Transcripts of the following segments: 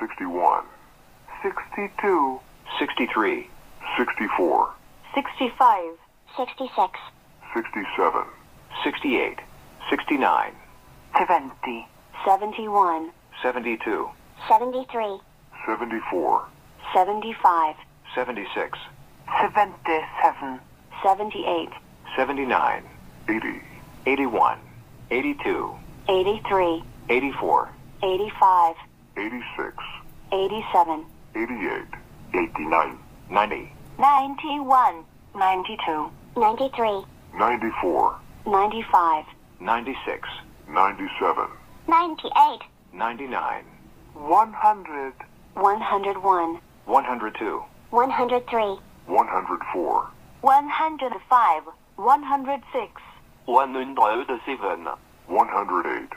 eleven, one hundred twelve, one hundred thirteen, one hundred fourteen, one hundred fifteen, one hundred sixteen, one hundred seventeen, one hundred eighteen, one hundred nineteen, one hundred twenty, one hundred twenty-one, one hundred twenty-two, one hundred twenty-three, one hundred twenty-four, one hundred twenty-five, one hundred twenty-six, one hundred twenty-seven, one hundred twenty-eight, one hundred twenty-nine,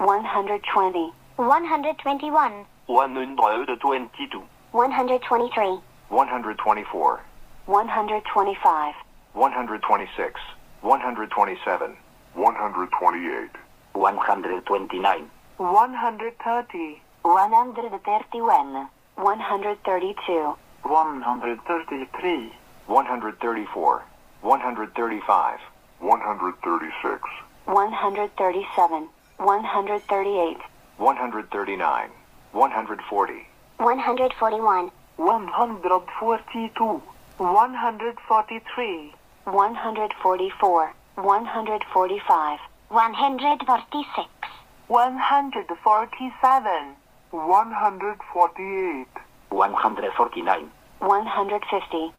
one hundred thirty, one hundred thirty-one, one hundred thirty-two, one hundred thirty-three, one hundred thirty-four, one hundred thirty-five, one hundred thirty-six, one hundred thirty-seven, one hundred thirty-eight, one hundred thirty-nine, one hundred forty, one hundred forty-one, one hundred forty-two, 145, 146, 147, 148, 149, 150,